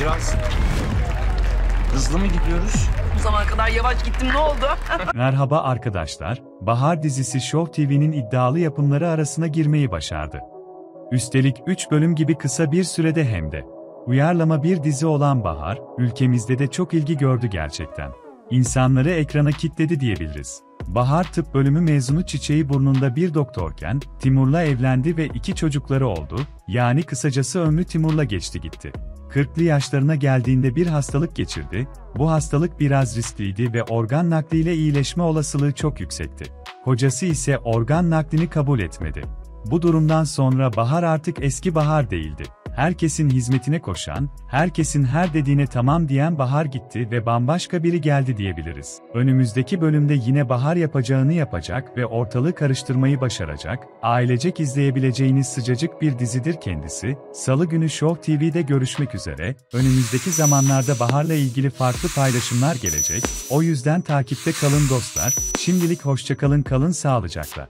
Biraz hızlı mı gidiyoruz? Bu zamana kadar yavaş gittim ne oldu? Merhaba arkadaşlar, Bahar dizisi Show TV'nin iddialı yapımları arasına girmeyi başardı. Üstelik 3 bölüm gibi kısa bir sürede hem de. Uyarlama bir dizi olan Bahar, ülkemizde de çok ilgi gördü gerçekten. İnsanları ekrana kitledi diyebiliriz. Bahar tıp bölümü mezunu çiçeği burnunda bir doktorken, Timur'la evlendi ve iki çocukları oldu, yani kısacası ömrü Timur'la geçti gitti. 40'lı yaşlarına geldiğinde bir hastalık geçirdi, bu hastalık biraz riskliydi ve organ nakliyle iyileşme olasılığı çok yüksekti. Kocası ise organ naklini kabul etmedi. Bu durumdan sonra Bahar artık eski Bahar değildi. Herkesin hizmetine koşan, herkesin her dediğine tamam diyen Bahar gitti ve bambaşka biri geldi diyebiliriz. Önümüzdeki bölümde yine Bahar yapacağını yapacak ve ortalığı karıştırmayı başaracak, ailecek izleyebileceğiniz sıcacık bir dizidir kendisi. Salı günü Show TV'de görüşmek üzere, önümüzdeki zamanlarda Bahar'la ilgili farklı paylaşımlar gelecek, o yüzden takipte kalın dostlar, şimdilik hoşçakalın kalın sağlıcakla.